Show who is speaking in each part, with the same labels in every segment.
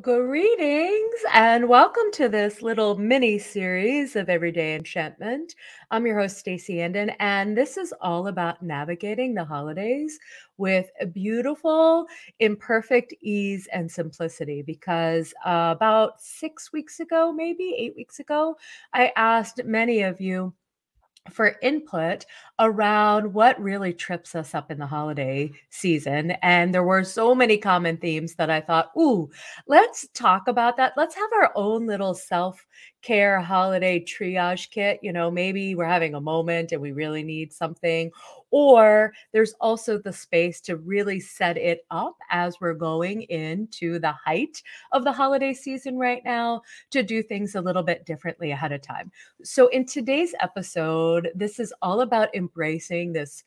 Speaker 1: Greetings and welcome to this little mini series of Everyday Enchantment. I'm your host, Stacey Andon, and this is all about navigating the holidays with beautiful, imperfect ease and simplicity. Because uh, about six weeks ago, maybe eight weeks ago, I asked many of you for input around what really trips us up in the holiday season. And there were so many common themes that I thought, ooh, let's talk about that. Let's have our own little self care holiday triage kit. You know, maybe we're having a moment and we really need something, or there's also the space to really set it up as we're going into the height of the holiday season right now to do things a little bit differently ahead of time. So, in today's episode, this is all about embracing this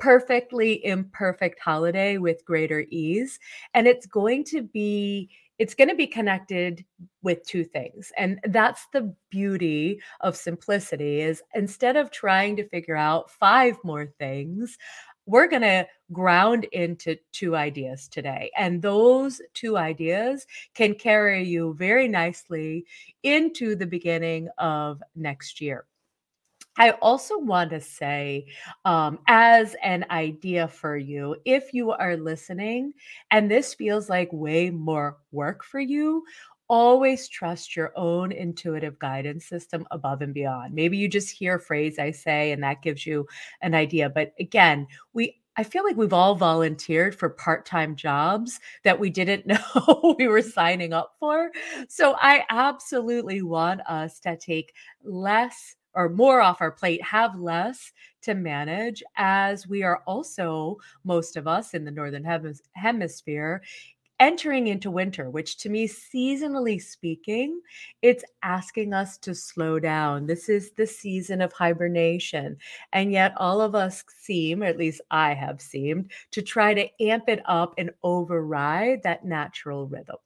Speaker 1: perfectly imperfect holiday with greater ease. And it's going to be it's going to be connected with two things and that's the beauty of simplicity is instead of trying to figure out five more things we're going to ground into two ideas today and those two ideas can carry you very nicely into the beginning of next year I also want to say, um, as an idea for you, if you are listening and this feels like way more work for you, always trust your own intuitive guidance system above and beyond. Maybe you just hear a phrase I say and that gives you an idea. But again, we I feel like we've all volunteered for part time jobs that we didn't know we were signing up for. So I absolutely want us to take less or more off our plate, have less to manage, as we are also, most of us in the Northern hemis- Hemisphere, entering into winter, which to me, seasonally speaking, it's asking us to slow down. This is the season of hibernation. And yet, all of us seem, or at least I have seemed, to try to amp it up and override that natural rhythm.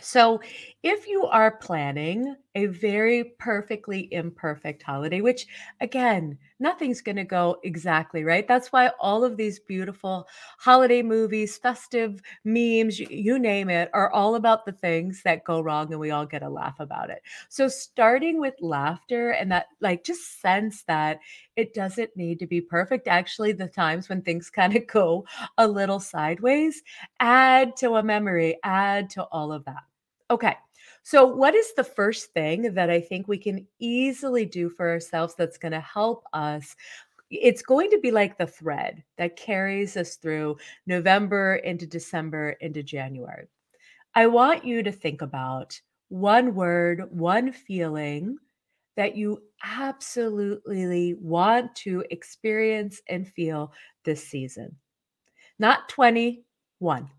Speaker 1: So, if you are planning a very perfectly imperfect holiday, which again, nothing's going to go exactly right. That's why all of these beautiful holiday movies, festive memes, you, name it, are all about the things that go wrong and we all get a laugh about it. So, starting with laughter and that, like, just sense that it doesn't need to be perfect. Actually, the times when things kind of go a little sideways, add to a memory, add to all of that. Okay. So, what is the first thing that I think we can easily do for ourselves that's going to help us? It's going to be like the thread that carries us through November into December into January. I want you to think about one word, one feeling that you absolutely want to experience and feel this season. Not 21,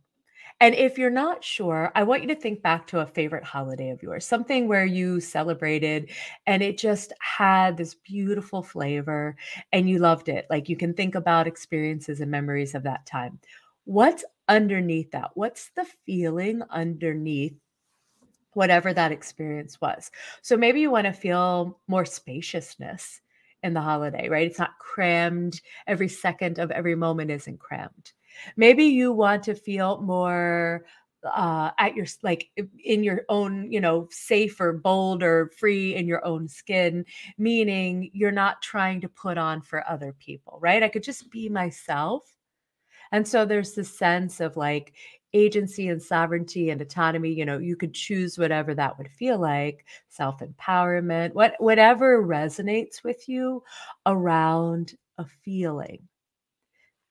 Speaker 1: and if you're not sure, I want you to think back to a favorite holiday of yours, something where you celebrated and it just had this beautiful flavor and you loved it. Like you can think about experiences and memories of that time. What's underneath that? What's the feeling underneath whatever that experience was? So maybe you want to feel more spaciousness in the holiday, right? It's not crammed. Every second of every moment isn't crammed. Maybe you want to feel more uh at your like in your own you know safe or bold or free in your own skin meaning you're not trying to put on for other people right? I could just be myself. And so there's this sense of like agency and sovereignty and autonomy you know you could choose whatever that would feel like self empowerment what whatever resonates with you around a feeling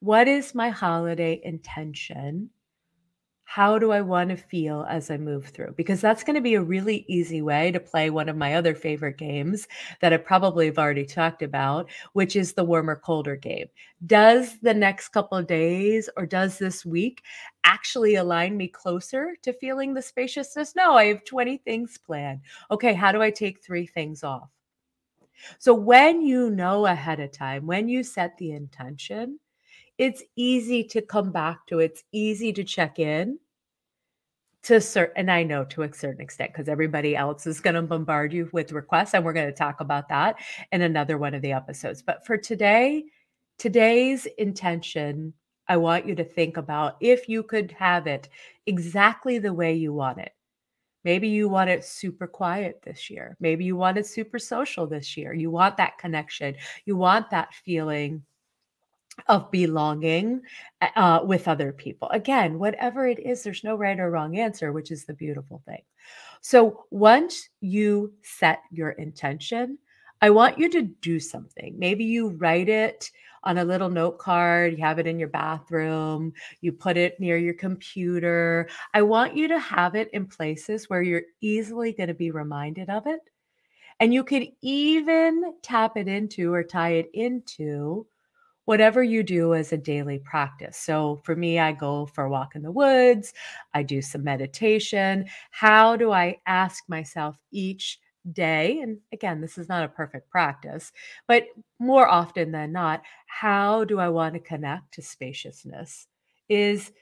Speaker 1: what is my holiday intention? How do I want to feel as I move through? Because that's going to be a really easy way to play one of my other favorite games that I probably have already talked about, which is the warmer, colder game. Does the next couple of days or does this week actually align me closer to feeling the spaciousness? No, I have 20 things planned. Okay, how do I take three things off? So when you know ahead of time, when you set the intention, it's easy to come back to. It's easy to check in to certain and I know to a certain extent because everybody else is going to bombard you with requests and we're going to talk about that in another one of the episodes. But for today, today's intention, I want you to think about if you could have it exactly the way you want it. Maybe you want it super quiet this year. Maybe you want it super social this year. You want that connection. You want that feeling of belonging uh, with other people. Again, whatever it is, there's no right or wrong answer, which is the beautiful thing. So once you set your intention, I want you to do something. Maybe you write it on a little note card, you have it in your bathroom, you put it near your computer. I want you to have it in places where you're easily going to be reminded of it. And you could even tap it into or tie it into whatever you do as a daily practice. So for me, I go for a walk in the woods, I do some meditation. How do I ask myself each day? And again, this is not a perfect practice, but more often than not, how do I want to connect to spaciousness? Is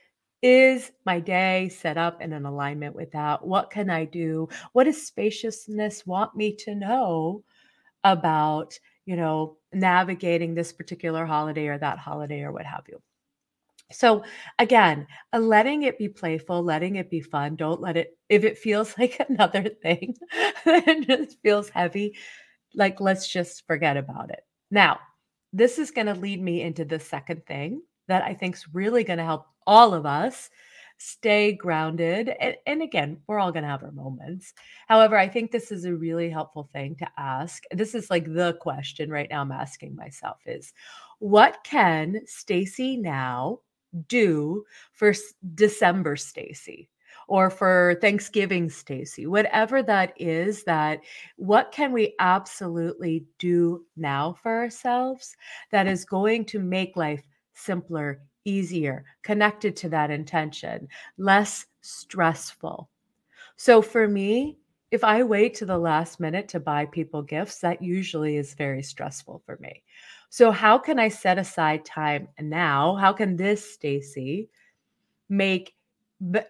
Speaker 1: is my day set up in an alignment with that? What can I do? What does spaciousness want me to know about you know, navigating this particular holiday or that holiday or what have you. So again, uh, letting it be playful, letting it be fun. Don't let it, if it feels like another thing it just feels heavy, like let's just forget about it. Now, this is going to lead me into the second thing that I think is really going to help all of us stay grounded. And, and again, we're all going to have our moments. However, I think this is a really helpful thing to ask. This is like the question right now I'm asking myself is what can Stacey now do for December Stacey? or for Thanksgiving, Stacey, whatever that is, that what can we absolutely do now for ourselves that is going to make life simpler, easier, connected to that intention, less stressful. So for me, if I wait to the last minute to buy people gifts, that usually is very stressful for me. So how can I set aside time now? How can this Stacey make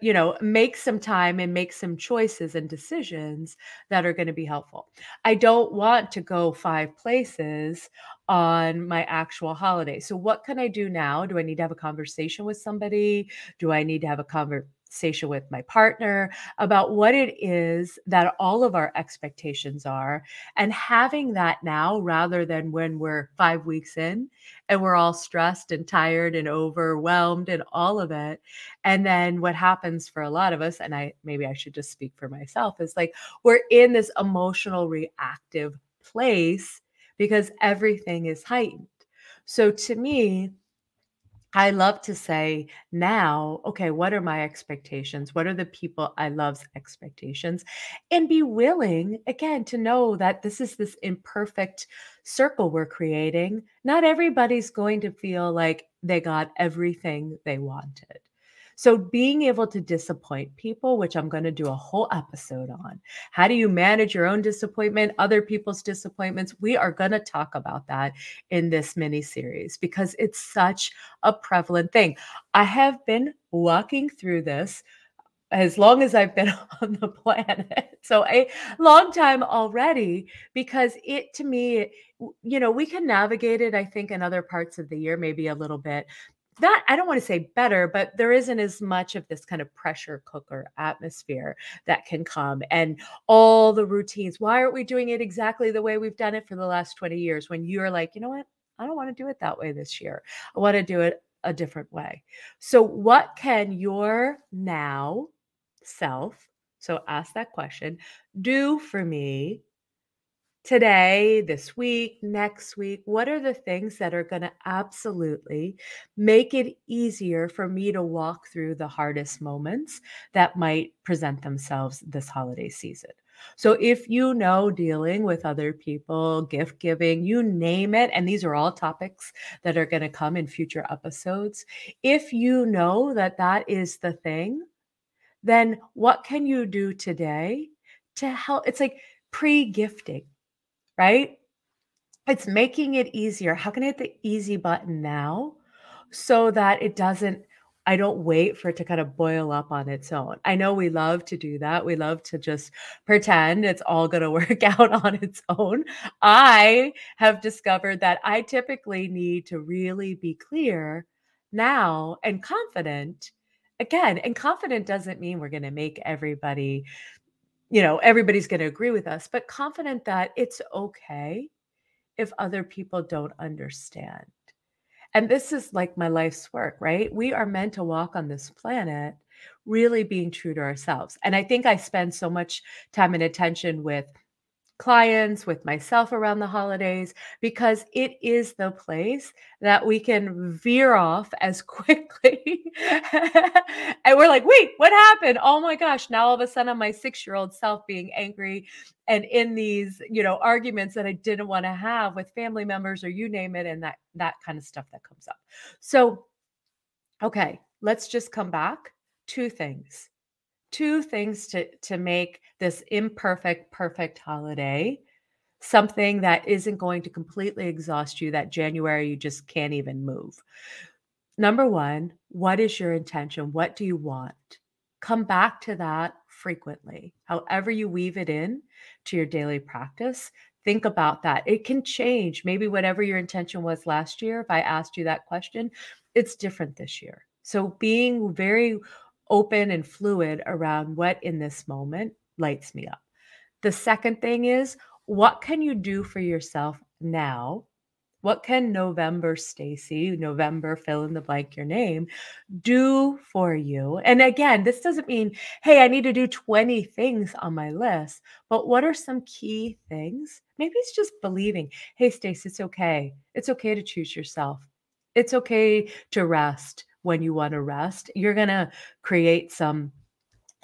Speaker 1: you know make some time and make some choices and decisions that are going to be helpful. I don't want to go five places on my actual holiday. So what can i do now? Do i need to have a conversation with somebody? Do i need to have a conversation conversation with my partner about what it is that all of our expectations are and having that now rather than when we're five weeks in and we're all stressed and tired and overwhelmed and all of it. And then what happens for a lot of us and i maybe i should just speak for myself is like we're in this emotional reactive place because everything is heightened. So to me I love to say now, okay, what are my expectations? What are the people I love's expectations? And be willing, again, to know that this is this imperfect circle we're creating. Not everybody's going to feel like they got everything they wanted. So being able to disappoint people, which I'm going to do a whole episode on. How do you manage your own disappointment, other people's disappointments? We are going to talk about that in this mini series because it's such a prevalent thing. I have been walking through this as long as I've been on the planet. So a long time already because it to me you know, we can navigate it I think in other parts of the year maybe a little bit that I don't want to say better, but there isn't as much of this kind of pressure cooker atmosphere that can come and all the routines. Why aren't we doing it exactly the way we've done it for the last 20 years when you're like, you know what? I don't want to do it that way this year. I want to do it a different way. So, what can your now self, so ask that question, do for me today, this week, next week? What are the things that are going to absolutely make it easier for me to walk through the hardest moments that might present themselves this holiday season? So, if you know dealing with other people, gift giving, you name it, and these are all topics that are going to come in future episodes. If you know that that is the thing, then what can you do today to help? It's like pre gifting right? It's making it easier. How can I hit the easy button now so that it doesn't, I don't wait for it to kind of boil up on its own. I know we love to do that. We love to just pretend it's all going to work out on its own. I have discovered that I typically need to really be clear now and confident. Again, and confident doesn't mean we're going to make everybody you know, everybody's going to agree with us, but confident that it's okay if other people don't understand. And this is like my life's work, right? We are meant to walk on this planet really being true to ourselves. And I think I spend so much time and attention with clients, with myself around the holidays, because it is the place that we can veer off as quickly. and we're like, wait, what happened? Oh my gosh. Now all of a sudden, my six year old self being angry and in these, you know, arguments that I didn't want to have with family members or you name it, and that, that kind of stuff that comes up. So, okay, let's just come back. Two things two things to to make this imperfect perfect holiday something that isn't going to completely exhaust you that January you just can't even move. Number 1, what is your intention? What do you want? Come back to that frequently. However you weave it in to your daily practice, think about that. It can change. Maybe whatever your intention was last year, if I asked you that question, it's different this year. So being very open and fluid around what in this moment lights me up. The second thing is, what can you do for yourself now? What can November Stacey, November fill in the blank your name, do for you? And again, this doesn't mean, hey, I need to do 20 things on my list, but what are some key things? Maybe it's just believing, hey, Stacey, it's okay. It's okay to choose yourself. It's okay to rest when you want to rest. You're going to create some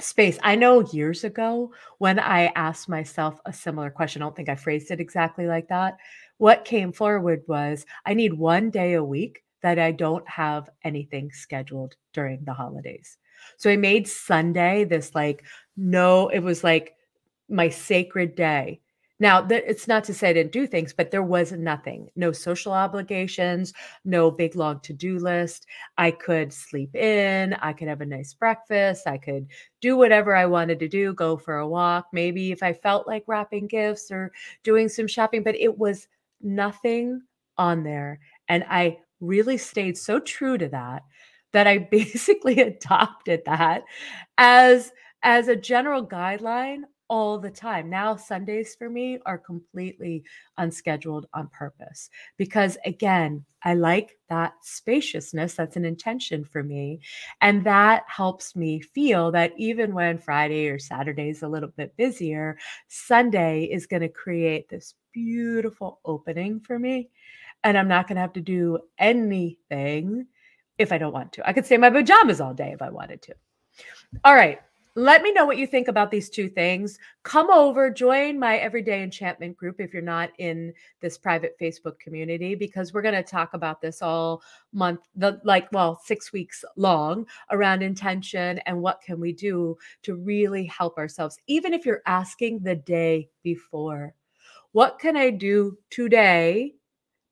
Speaker 1: space. I know years ago when I asked myself a similar question, I don't think I phrased it exactly like that. What came forward was I need one day a week that I don't have anything scheduled during the holidays. So I made Sunday this like, no, it was like my sacred day. Now, th- it's not to say I didn't do things, but there was nothing no social obligations, no big long to do list. I could sleep in, I could have a nice breakfast, I could do whatever I wanted to do, go for a walk, maybe if I felt like wrapping gifts or doing some shopping, but it was nothing on there. And I really stayed so true to that that I basically adopted that as as a general guideline all the time. Now, Sundays for me are completely unscheduled on purpose because, again, I like that spaciousness. That's an intention for me. And that helps me feel that even when Friday or Saturday is a little bit busier, Sunday is going to create this beautiful opening for me. And I'm not going to have to do anything if I don't want to. I could stay in my pajamas all day if I wanted to. All right. Let me know what you think about these two things. Come over, join my Everyday Enchantment group if you're not in this private Facebook community, because we're going to talk about this all month, the like, well, six weeks long around intention and what can we do to really help ourselves, even if you're asking the day before. What can I do today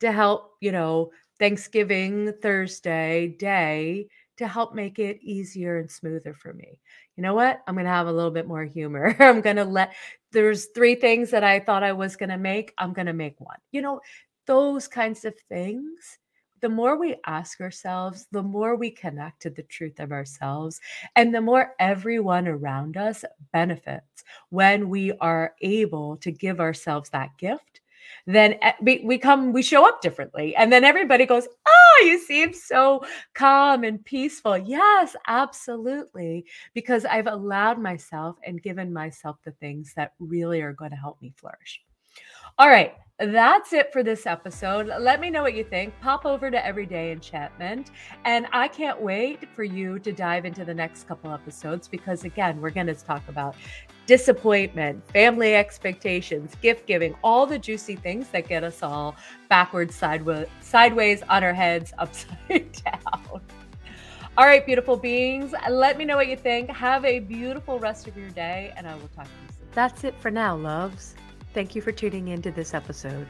Speaker 1: to help, you know, Thanksgiving Thursday day to help make it easier and smoother for me? you know what? I'm going to have a little bit more humor. I'm going to let, there's three things that I thought I was going to make. I'm going to make one. You know, those kinds of things. The more we ask ourselves, the more we connect to the truth of ourselves, and the more everyone around us benefits when we are able to give ourselves that gift then eh, we, we come we show up differently and then everybody goes oh you seem so calm and peaceful yes absolutely because i've allowed myself and given myself the things that really are going to help me flourish all right that's it for this episode. Let me know what you think. Pop over to Everyday Enchantment. And I can't wait for you to dive into the next couple episodes because, again, we're going to talk about disappointment, family expectations, gift giving, all the juicy things that get us all backwards, sideways, sideways on our heads, upside down. All right, beautiful beings. Let me know what you think. Have a beautiful rest of your day, and I will talk to you soon. That's it for now, loves. Thank you for tuning in to this episode.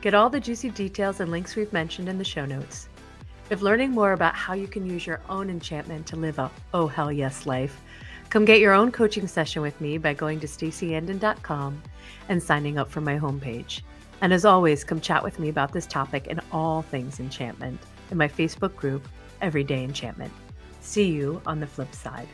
Speaker 1: Get all the juicy details and links we've mentioned in the show notes. If learning more about how you can use your own enchantment to live a oh hell yes life, come get your own coaching session with me by going to staceyandon.com and signing up for my homepage. And as always, come chat with me about this topic and all things enchantment in my Facebook group, Everyday Enchantment. See you on the flip side.